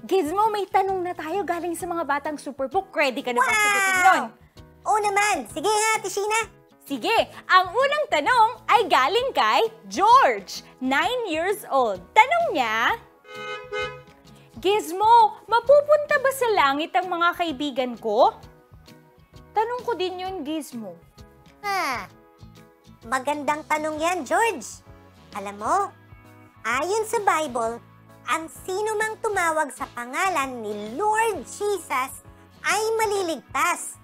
Gizmo, may tanong na tayo galing sa mga batang Superbook. Ready ka na ba sagutin yun? Oo naman. Sige nga, Tishina. Sige, ang unang tanong ay galing kay George, 9 years old. Tanong niya, Gizmo, mapupunta ba sa langit ang mga kaibigan ko? Tanong ko din yun, Gizmo. Ha, magandang tanong yan, George. Alam mo, ayon sa Bible, ang sino mang tumawag sa pangalan ni Lord Jesus ay maliligtas.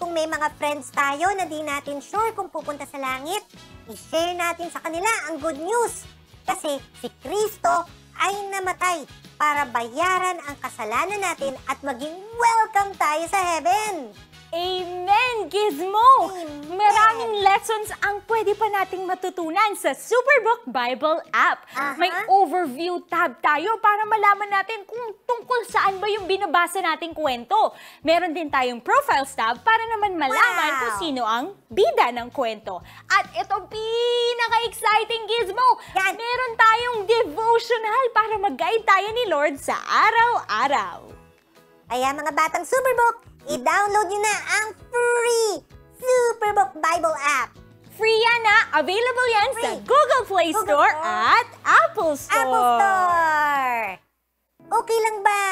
Kung may mga friends tayo na di natin sure kung pupunta sa langit, i-share natin sa kanila ang good news. Kasi si Kristo ay namatay para bayaran ang kasalanan natin at maging welcome tayo sa heaven. Amen, Gizmo! Amen. Maraming lessons ang pwede pa nating matutunan sa Superbook Bible app. Aha. May overview tab tayo para malaman natin kung tungkol saan ba yung binabasa nating kwento. Meron din tayong profiles tab para naman malaman Wow. kung sino ang bida ng kwento. At ito pinaka-exciting, Gizmo! Yan. Meron tayong devotional para mag-guide tayo ni Lord sa araw-araw. Kaya mga batang Superbook, i-download nyo na ang free Superbook Bible app. Free yan na! Available yan sa Free. Google Play Google Store Store. at Apple Store. Apple Store! Okay lang ba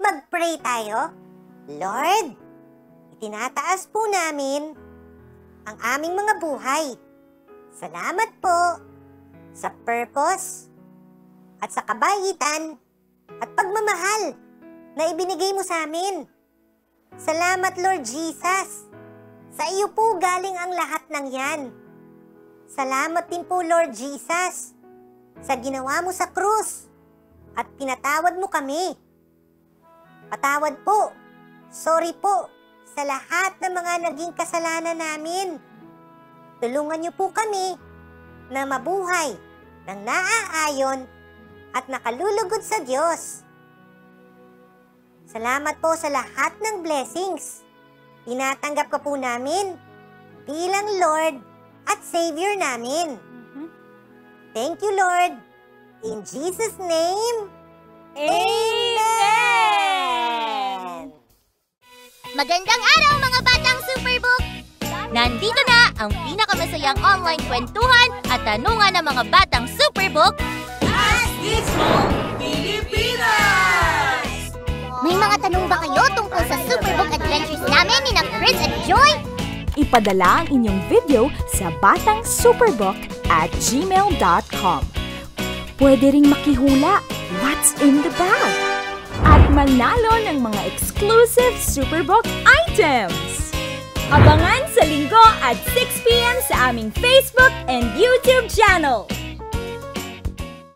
mag-pray tayo? Lord, itinataas po namin ang aming mga buhay. Salamat po sa purpose at sa kabaitan at pagmamahal na ibinigay mo sa amin. Salamat Lord Jesus. Sa iyo po galing ang lahat ng yan. Salamat din po Lord Jesus sa ginawa mo sa krus at pinatawad mo kami. Patawad po. Sorry po sa lahat ng mga naging kasalanan namin. Tulungan niyo po kami na mabuhay ng naaayon at nakalulugod sa Diyos. Salamat po sa lahat ng blessings. Tinatanggap ko po namin bilang Lord at Savior namin. Mhm. Thank you, Lord. In Jesus' name, Amen! Magandang araw mga batang Superbook! Nandito na ang pinakamasayang online kwentuhan at tanungan ng mga batang Superbook. May kayo tungkol sa Superbook Adventures namin ni na Chris at Joy? Ipadala ang inyong video sa batangsuperbook at gmail.com. Pwede ring makihula what's in the bag at manalo ng mga exclusive Superbook items. Abangan sa linggo at 6pm sa aming Facebook and YouTube channel.